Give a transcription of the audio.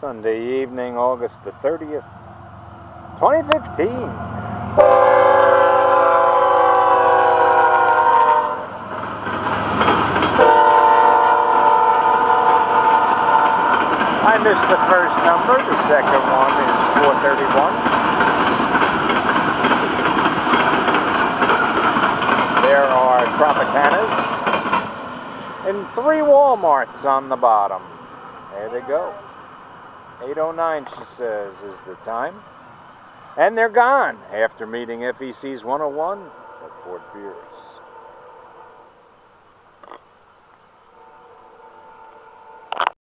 Sunday evening, August the 30th, 2015. I missed the first number. The second one is 431. There are Tropicanas and three Walmarts on the bottom. There they go. 809, she says, is the time. And they're gone after meeting FEC's 101 at Fort Pierce.